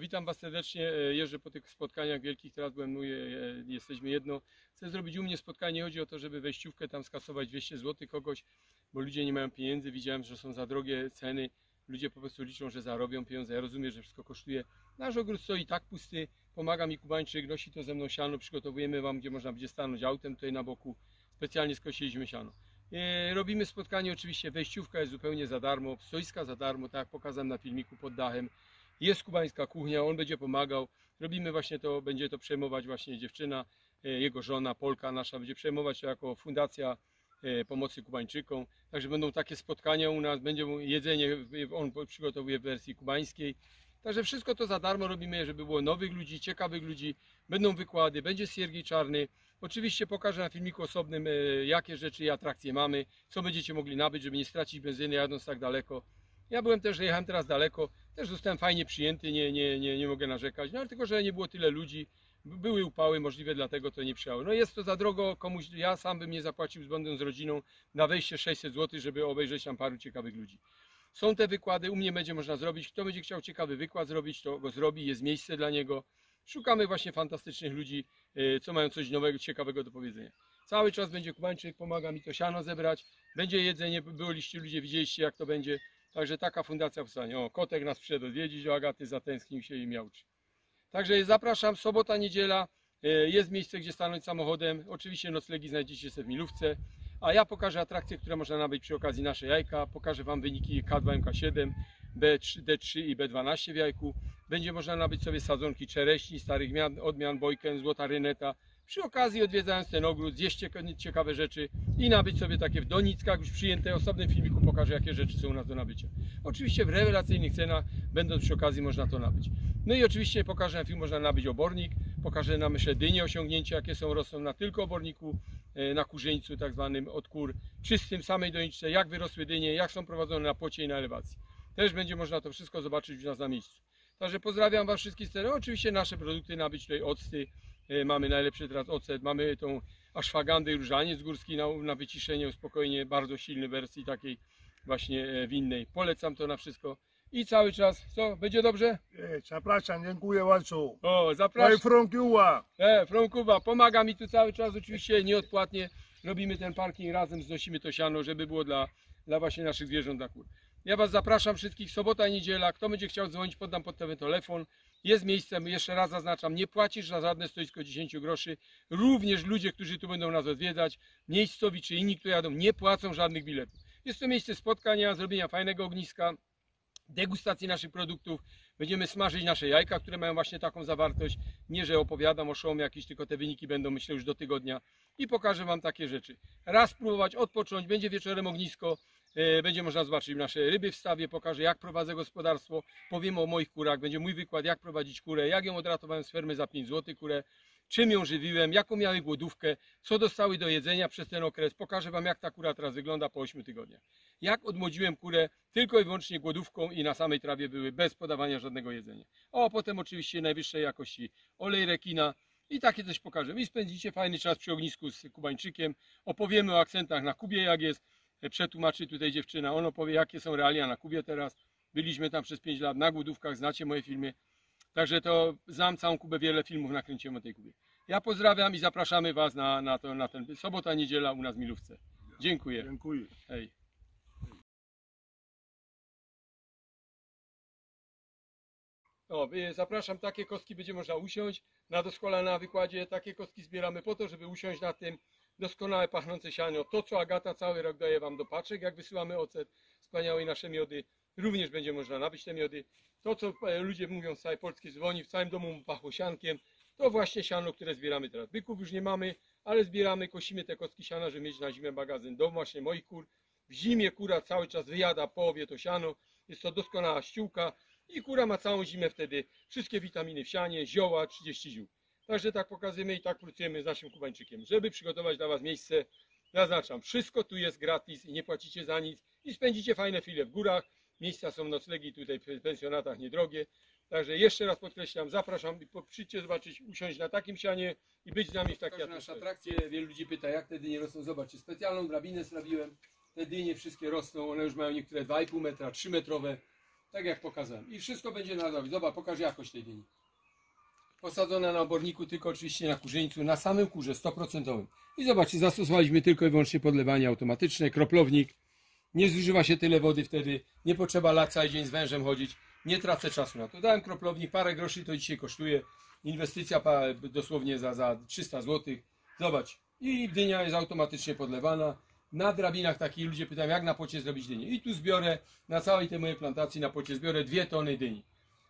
witam Was serdecznie. E, Jeżdżę po tych spotkaniach wielkich, teraz byłem, mówię, e, jesteśmy jedno. Chcę zrobić u mnie spotkanie. Chodzi o to, żeby wejściówkę tam skasować 200 zł kogoś, bo ludzie nie mają pieniędzy. Widziałem, że są za drogie ceny. Ludzie po prostu liczą, że zarobią pieniądze. Ja rozumiem, że wszystko kosztuje. Nasz ogród stoi tak pusty. Pomaga mi Kubańczyk, nosi to ze mną siano. Przygotowujemy Wam, gdzie można będzie stanąć autem tutaj na boku. Specjalnie skosiliśmy siano. E, Robimy spotkanie, oczywiście wejściówka jest zupełnie za darmo, stoiska za darmo, tak jak pokazałem na filmiku pod dachem. Jest kubańska kuchnia, on będzie pomagał. Robimy właśnie to, będzie to przejmować właśnie dziewczyna, e, jego żona, Polka nasza, będzie przejmować to jako fundacja e, pomocy Kubańczykom. Także będą takie spotkania u nas, będzie jedzenie, on przygotowuje w wersji kubańskiej. Także wszystko to za darmo robimy, żeby było nowych ludzi, ciekawych ludzi. Będą wykłady, będzie Siergiej Czarny. Oczywiście pokażę na filmiku osobnym, e, jakie rzeczy i atrakcje mamy, co będziecie mogli nabyć, żeby nie stracić benzyny jadąc tak daleko. Ja byłem też, jechałem teraz daleko, też zostałem fajnie przyjęty, nie, nie, nie, nie mogę narzekać, no ale tylko, że nie było tyle ludzi, były upały możliwe, dlatego to nie przyjęło. No jest to za drogo komuś, ja sam bym nie zapłacił z będąc z rodziną na wejście 600 zł, żeby obejrzeć tam paru ciekawych ludzi. Są te wykłady, u mnie będzie można zrobić, kto będzie chciał ciekawy wykład zrobić, to go zrobi, jest miejsce dla niego. Szukamy właśnie fantastycznych ludzi, e, co mają coś nowego, ciekawego do powiedzenia. Cały czas będzie Kubańczyk, pomaga mi to siano zebrać, będzie jedzenie, byliście ludzie, widzieliście jak to będzie. Także taka fundacja powstanie. O, kotek nas przyszedł odwiedzić, o Agaty zatęsknił się i miałczy. Także zapraszam, sobota, niedziela, e, jest miejsce, gdzie stanąć samochodem. Oczywiście noclegi znajdziecie sobie w Milówce. A ja pokażę atrakcje, które można nabyć przy okazji nasze jajka. Pokażę Wam wyniki K2, MK7, B3, D3 i B12 w jajku. Będzie można nabyć sobie sadzonki czereśni, starych mian, odmian, bojkę, złota ryneta. Przy okazji odwiedzając ten ogród, zjeść cieka- ciekawe rzeczy i nabyć sobie takie w donickach już przyjęte. Osobnym filmiku pokażę, jakie rzeczy są u nas do nabycia. Oczywiście w rewelacyjnych cenach, będąc przy okazji, można to nabyć. No i oczywiście pokażę na film, można nabyć obornik, pokażę nam jeszcze dynie osiągnięcia, jakie są, rosną na tylko oborniku, e, na kurzyńcu tak zwanym od kur, czystym, samej doniczce, jak wyrosły dynie, jak są prowadzone na pocie i na elewacji. Też będzie można to wszystko zobaczyć u nas na miejscu. Także pozdrawiam Was wszystkich serdecznie. Oczywiście nasze produkty nabyć tutaj octy, mamy najlepszy teraz ocet, mamy tą aszwagandę i różaniec górski na, na wyciszenie, uspokojenie, bardzo silny wersji takiej właśnie e, winnej. Polecam to na wszystko. I cały czas, co, będzie dobrze? 예, zapraszam, dziękuję bardzo. O, zapraszam. from Cuba? E, from Kuba, pomaga mi tu cały czas, oczywiście nieodpłatnie. Robimy ten parking razem, znosimy to siano, żeby było dla, dla właśnie naszych zwierząt, dla kur. Ja Was zapraszam wszystkich, sobota, niedziela. Kto będzie chciał dzwonić, poddam pod ten telefon. Jest miejsce, jeszcze raz zaznaczam, nie płacisz za żadne stoisko 10 groszy. Również ludzie, którzy tu będą nas odwiedzać, miejscowi czy inni, którzy jadą, nie płacą żadnych biletów. Jest to miejsce spotkania, zrobienia fajnego ogniska, degustacji naszych produktów. Będziemy smażyć nasze jajka, które mają właśnie taką zawartość. Nie, że opowiadam o szum jakiś, tylko te wyniki będą myślę już do tygodnia i pokażę Wam takie rzeczy. Raz spróbować, odpocząć, będzie wieczorem ognisko, będzie można zobaczyć nasze ryby w stawie, pokażę jak prowadzę gospodarstwo, powiem o moich kurach, będzie mój wykład jak prowadzić kurę, jak ją odratowałem z fermy za 5 zł kurę, czym ją żywiłem, jaką miały głodówkę, co dostały do jedzenia przez ten okres. Pokażę Wam jak ta kura teraz wygląda po 8 tygodniach. Jak odmłodziłem kurę tylko i wyłącznie głodówką i na samej trawie były bez podawania żadnego jedzenia. O, potem oczywiście najwyższej jakości olej rekina i takie coś pokażemy. I spędzicie fajny czas przy ognisku z Kubańczykiem. Opowiemy o akcentach na Kubie jak jest. Przetłumaczy tutaj dziewczyna. On opowie jakie są realia na Kubie teraz. Byliśmy tam przez 5 lat na głodówkach, znacie moje filmy. Także to znam całą Kubę, wiele filmów nakręciłem o tej Kubie. Ja pozdrawiam i zapraszamy Was na, na, to, na ten sobota, niedziela u nas w Milówce. Dziękuję. Dziękuję. Hej. O, y, zapraszam, takie kostki będzie można usiąść na doskonale na wykładzie. Takie kostki zbieramy po to, żeby usiąść na tym doskonale pachnące siano. To, co Agata cały rok daje Wam do paczek, jak wysyłamy ocet, wspaniałe nasze miody, również będzie można nabyć te miody. To, co e, ludzie mówią z całej Polski, dzwoni, w całym domu mu pachło siankiem, to właśnie siano, które zbieramy teraz. Byków już nie mamy, ale zbieramy, kosimy te kostki siana, żeby mieć na zimę magazyn do właśnie moich kur. W zimie kura cały czas wyjada połowie to siano. Jest to doskonała ściółka i kura ma całą zimę wtedy wszystkie witaminy w sianie, zioła, 30 ziół. Także tak pokazujemy i tak pracujemy z naszym Kubańczykiem. Żeby przygotować dla Was miejsce, zaznaczam, wszystko tu jest gratis i nie płacicie za nic i spędzicie fajne chwile w górach. Miejsca są noclegi tutaj w pensjonatach niedrogie. Także jeszcze raz podkreślam, zapraszam i przyjdźcie zobaczyć, usiąść na takim sianie i być z nami w takiej Pokażę nasze atmosferze. atrakcje, wielu ludzi pyta, jak te dynie rosną. Zobaczcie, specjalną drabinę sprawiłem. Te dynie wszystkie rosną, one już mają niektóre 2,5 metra, 3 metrowe. Tak jak pokazałem. I wszystko będzie na zdrowie. Zobacz, pokaż jakość tej dyni. Posadzona na oborniku, tylko oczywiście na kurzeńcu, na samym kurze 100%. I zobaczcie, zastosowaliśmy tylko i wyłącznie podlewanie automatyczne, kroplownik. Nie zużywa się tyle wody wtedy, nie potrzeba lat cały dzień z wężem chodzić. Nie tracę czasu na to. Dałem kroplownik, parę groszy to dzisiaj kosztuje. Inwestycja dosłownie za, za 300 zł. Zobacz. I dynia jest automatycznie podlewana. Na drabinach takich ludzie pytają, jak na pocie zrobić dynię. I tu zbiorę, na całej tej mojej plantacji na pocie zbiorę dwie tony dyni.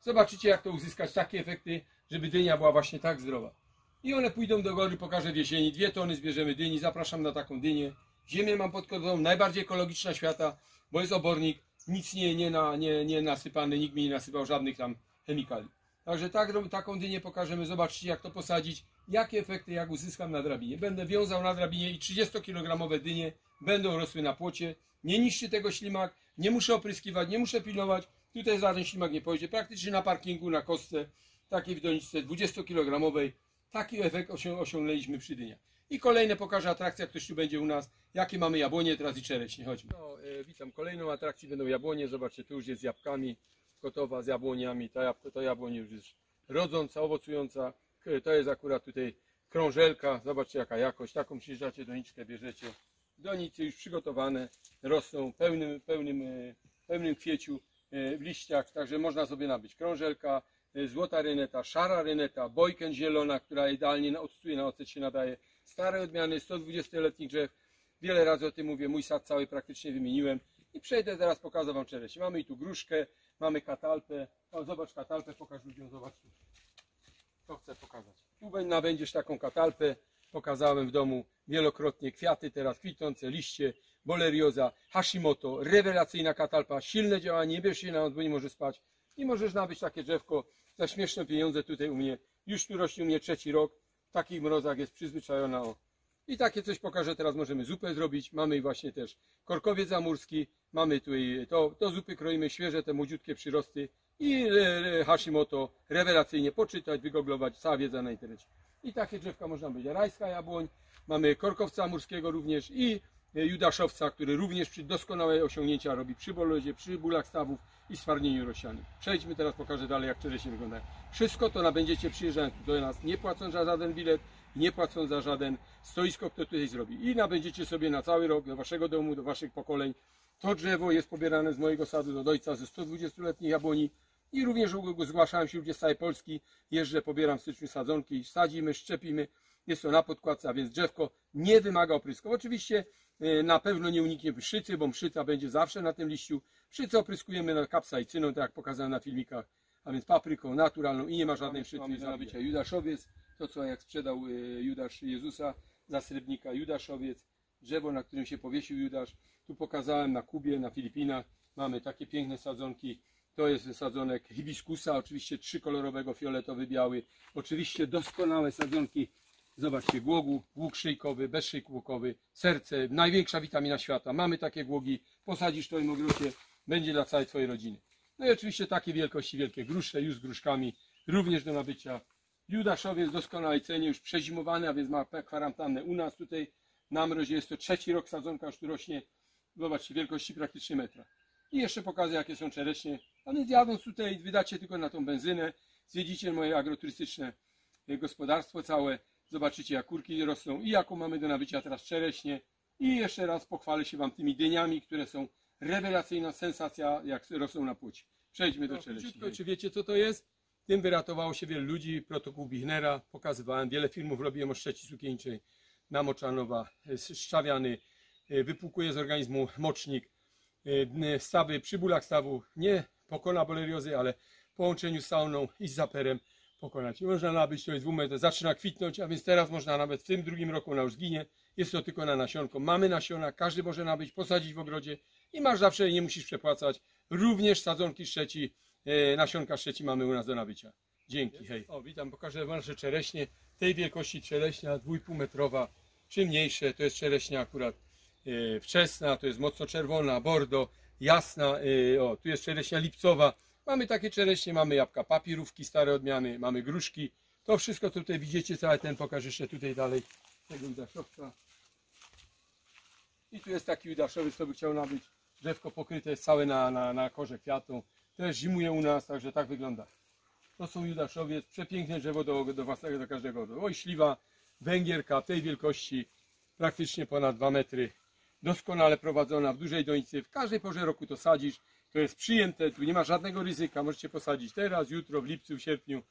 Zobaczycie, jak to uzyskać takie efekty, żeby dynia była właśnie tak zdrowa. I one pójdą do góry, pokażę w jesieni. Dwie tony zbierzemy dyni, zapraszam na taką dynię. Ziemię mam pod kontrolą, najbardziej ekologiczna świata, bo jest obornik, nic nie, nie, na, nie, nie nasypany, nikt mi nie nasypał żadnych tam chemikali. Także tak, taką dynię pokażemy, zobaczcie jak to posadzić, jakie efekty jak uzyskam na drabinie. Będę wiązał na drabinie i 30-kilogramowe dynie będą rosły na płocie. Nie niszczy tego ślimak, nie muszę opryskiwać, nie muszę pilnować. Tutaj żaden ślimak nie pojedzie. Praktycznie na parkingu, na kostce, takiej w doniczce 20-kilogramowej. Taki efekt osią- osiągnęliśmy przy dyniach. I kolejne pokażę atrakcja, ktoś tu będzie u nas. Jakie mamy jabłonie teraz i czereśnie. Chodźmy. No, e, witam. Kolejną atrakcją będą jabłonie. Zobaczcie, tu już jest z jabłkami. Gotowa z jabłoniami. Ta, jab- jabłoń już jest rodząca, owocująca. To jest akurat tutaj krążelka. Zobaczcie jaka jakość. Taką przyjeżdżacie, doniczkę bierzecie. Donice już przygotowane. Rosną w pełnym, pełnym, e, pełnym kwieciu w liściach. Także można sobie nabyć krążelka, e, złota ryneta, szara ryneta, bojken zielona, która idealnie na octuje, na ocet się nadaje. Stare odmiany 120-letnich drzew. Wiele razy o tym mówię. Mój sad cały praktycznie wymieniłem. I przejdę teraz, pokażę Wam czereśnie. Mamy i tu gruszkę, mamy katalpę. O, zobacz katalpę, pokaż ludziom, zobacz tu. To chcę pokazać. Tu nabędziesz taką katalpę. Pokazałem w domu wielokrotnie kwiaty, teraz kwitnące, liście, bolerioza, Hashimoto, rewelacyjna katalpa, silne działanie, nie bierz się na noc, bo nie możesz spać. I możesz nabyć takie drzewko za śmieszne pieniądze tutaj u mnie. Już tu rośnie u mnie trzeci rok. W takich mrozach jest przyzwyczajona. O. I takie coś pokażę, teraz możemy zupę zrobić. Mamy właśnie też korkowiec amurski. Mamy tutaj, to, to zupy kroimy świeże, te młodziutkie przyrosty. I e, e, Hashimoto, rewelacyjnie poczytać, wygooglować, cała wiedza na internecie. I takie drzewka można być. Rajska jabłoń, mamy korkowca amurskiego również i judaszowca, który również przy doskonałe osiągnięcia robi przy bolozie, przy bólach stawów i stwardnieniu roślanym. Przejdźmy teraz, pokażę dalej, jak czereśnie wyglądają. Wszystko to nabędziecie przyjeżdżając do nas, nie płacąc za żaden bilet, nie płacąc za żaden stoisko, kto tutaj zrobi. I nabędziecie sobie na cały rok, do waszego domu, do waszych pokoleń. To drzewo jest pobierane z mojego sadu do ojca ze 120-letniej jabłoni i również zgłaszałem się ludzie z całej Polski. Jeżdżę, pobieram w styczniu sadzonki, sadzimy, szczepimy. Jest to na podkładce, a więc drzewko nie wymaga oprysku. Oczywiście e, na pewno nie uniknie mszycy, bo mszyca będzie zawsze na tym liściu. Mszycę opryskujemy na kapsaicyną, tak jak pokazałem na filmikach, a więc papryką naturalną i nie ma żadnej mszycy. Mamy do nabycia Judaszowiec, to co jak sprzedał e, Judasz Jezusa za srebrnika, Judaszowiec, drzewo, na którym się powiesił Judasz. Tu pokazałem na Kubie, na Filipinach. Mamy takie piękne sadzonki. To jest sadzonek hibiskusa, oczywiście trzykolorowego, fioletowy, biały. Oczywiście doskonałe sadzonki. Zobaczcie, głogu, głóg szyjkowy, bezszyjkowy, serce, największa witamina świata. Mamy takie głogi, posadzisz w twoim ogrodzie, będzie dla całej twojej rodziny. No i oczywiście takie wielkości, wielkie grusze, już z gruszkami, również do nabycia. Judaszowiec w doskonałej cenie, już przezimowany, a więc ma kwarantannę u nas tutaj na mrozie. Jest to trzeci rok sadzonka, już tu rośnie, zobaczcie, wielkości praktycznie metra. I jeszcze pokażę, jakie są czereśnie. A więc jadąc tutaj, wydacie tylko na tą benzynę, zwiedzicie moje agroturystyczne e, gospodarstwo całe, zobaczycie, jak kurki rosną i jaką mamy do nabycia teraz czereśnie. I jeszcze raz pochwalę się Wam tymi dyniami, które są rewelacyjna sensacja, jak rosną na płci. Przejdźmy do czereśni. Czy wiecie, co to jest? Tym wyratowało się wiele ludzi, protokół Bichnera, pokazywałem, wiele filmów robiłem o szczeci sukieńczej, namoczanowa, e, szczawiany, e, wypłukuje z organizmu mocznik, e, stawy, przy bólach stawu nie pokona boleriozy, ale w połączeniu z sauną i z zaperem pokonać. Można nabyć, to jest dwumetr, zaczyna kwitnąć, a więc teraz można nawet w tym drugim roku ona już zginie. Jest to tylko na nasionko. Mamy nasiona, każdy może nabyć, posadzić w ogrodzie i masz zawsze, nie musisz przepłacać. Również sadzonki szczeci, e, nasionka szczeci mamy u nas do nabycia. Dzięki, hej. O, witam, pokażę Wam nasze czereśnie. Tej wielkości czereśnia, 2,5 metrowa, czy mniejsze, to jest czereśnia akurat e, wczesna, to jest mocno czerwona, bordo, jasna, e, o, tu jest czereśnia lipcowa. Mamy takie czereśnie, mamy jabłka papirówki, stare odmiany, mamy gruszki. To wszystko co tutaj widzicie, cały ten pokażę jeszcze tutaj dalej tego judaszowca. I tu jest taki judaszowiec, kto by chciał nabyć. Drzewko pokryte jest całe na, na, na korze kwiatą. też zimuje u nas, także tak wygląda. To są Judaszowiec, przepiękne drzewo do, do własnego, do każdego. Oj, śliwa, węgierka tej wielkości, praktycznie ponad 2 metry, doskonale prowadzona w dużej donicy. W każdej porze roku to sadzisz, to jest przyjęte, tu nie ma żadnego ryzyka, możecie posadzić teraz, jutro, w lipcu, w sierpniu,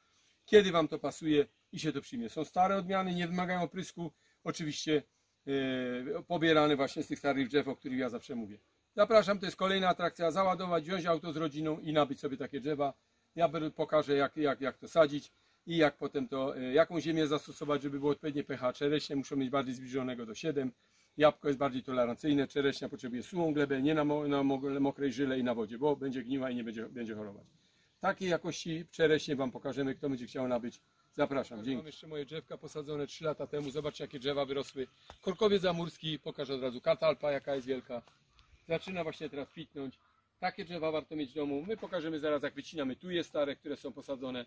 kiedy Wam to pasuje i się to przyjmie. Są stare odmiany, nie wymagają oprysku, oczywiście e, pobierane właśnie z tych starych drzew, o których ja zawsze mówię. Zapraszam, to jest kolejna atrakcja, załadować, wziąć auto z rodziną i nabyć sobie takie drzewa. Ja pokażę jak, jak, jak to sadzić i jak potem to, e, jaką ziemię zastosować, żeby było odpowiednie pH. Czereśnie muszą mieć bardziej zbliżonego do 7, jabłko jest bardziej tolerancyjne, czereśnia potrzebuje suchą glebę, nie na, mo, na mo- mokrej żyle i na wodzie, bo będzie gniła i nie będzie, będzie chorować. Takiej jakości czereśnie Wam pokażemy, kto będzie chciał nabyć. Zapraszam. Dzięki. Mam jeszcze moje drzewka posadzone 3 lata temu. Zobaczcie, jakie drzewa wyrosły. Korkowiec zamurski, pokażę od razu. Katalpa, jaka jest wielka. Zaczyna właśnie teraz kwitnąć. Takie drzewa warto mieć w domu. My pokażemy zaraz, jak wycinamy tuje stare, które są posadzone.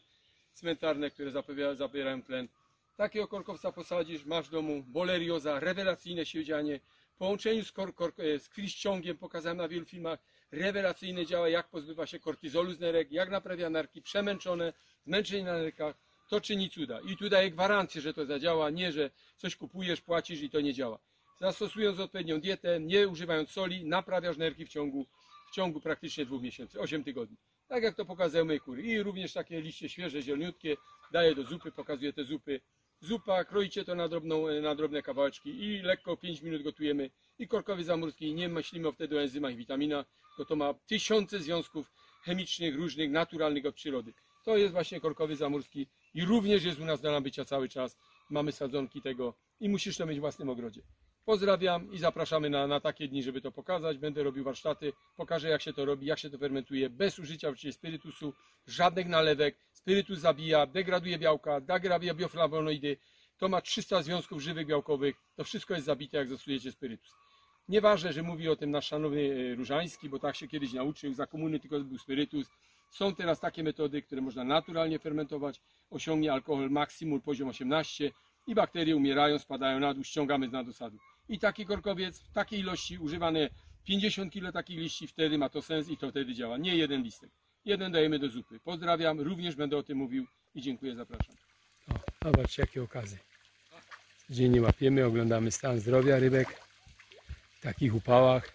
Cmentarne, które zabierają tlen. Takiego korkowca posadzisz, masz w domu. Bolerioza, rewelacyjne siedzianie. W połączeniu z, kor, kor, e, z pokazałem na wielu filmach, rewelacyjnie działa, jak pozbywa się kortyzolu z nerek, jak naprawia nerki przemęczone, zmęczenie na nerkach. To czyni cuda. I tu daję gwarancję, że to zadziała, nie, że coś kupujesz, płacisz i to nie działa. Zastosując odpowiednią dietę, nie używając soli, naprawiasz nerki w ciągu, w ciągu praktycznie dwóch miesięcy, 8 tygodni. Tak jak to pokazały moje kury. I również takie liście świeże, zieloniutkie, daję do zupy, pokazuję te zupy. Zupa, kroicie to na, drobną, na drobne kawałeczki i lekko 5 minut gotujemy. I korkowy zamurski, nie myślimy wtedy o enzymach i witaminach, to to ma tysiące związków chemicznych, różnych, naturalnych od przyrody. To jest właśnie korkowy zamurski i również jest u nas do nabycia cały czas. Mamy sadzonki tego i musisz to mieć w własnym ogrodzie. Pozdrawiam i zapraszamy na, na takie dni, żeby to pokazać. Będę robił warsztaty, pokażę jak się to robi, jak się to fermentuje, bez użycia oczywiście spirytusu, żadnych nalewek. Spirytus zabija, degraduje białka, degraduje bioflawonoidy. To ma 300 związków żywych białkowych. To wszystko jest zabite, jak zastosujecie spirytus. Nieważne, że mówi o tym nasz szanowny e, Różański, bo tak się kiedyś nauczył, za komuny tylko był spirytus. Są teraz takie metody, które można naturalnie fermentować. Osiągnie alkohol maksimum poziom 18 i bakterie umierają, spadają na dół, ściągamy z nadosadu. I taki korkowiec w takiej ilości używane 50 kg takich liści, wtedy ma to sens i to wtedy działa. Nie jeden listek. Jeden dajemy do zupy. Pozdrawiam, również będę o tym mówił i dziękuję, zapraszam. O, zobaczcie jakie okazy. Codziennie łapiemy, oglądamy stan zdrowia rybek w takich upałach.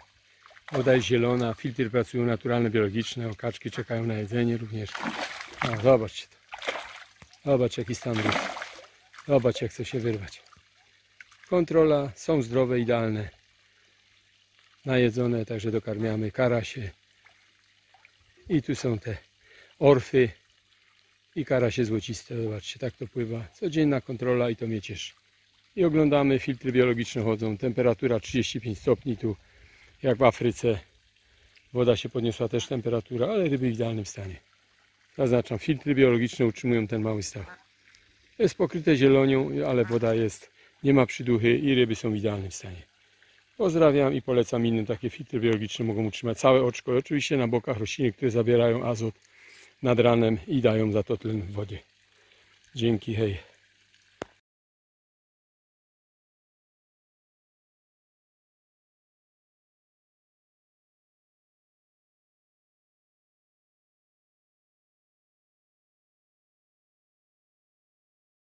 Woda jest zielona, filtry pracują naturalne, biologiczne, okaczki czekają na jedzenie również. O, zobaczcie to. Zobacz jaki stan ryb. Zobacz jak chce się wyrwać. Kontrola, są zdrowe, idealne. Najedzone, także dokarmiamy karasie. I tu są te orfy i karasie złociste. Zobaczcie, tak to pływa. Codzienna kontrola i to mnie. I oglądamy, filtry biologiczne chodzą. Temperatura 35 stopni tu, jak w Afryce. Woda się podniosła też temperatura, ale ryby w idealnym stanie. Zaznaczam, filtry biologiczne utrzymują ten mały staw. Jest pokryte zielonią, ale woda jest, nie ma przyduchy i ryby są w idealnym stanie. Pozdrawiam i polecam innym. Takie filtry biologiczne mogą utrzymać całe oczko. I oczywiście na bokach rośliny, które zabierają azot nad ranem i dają za to tlen w wodzie. Dzięki, hej.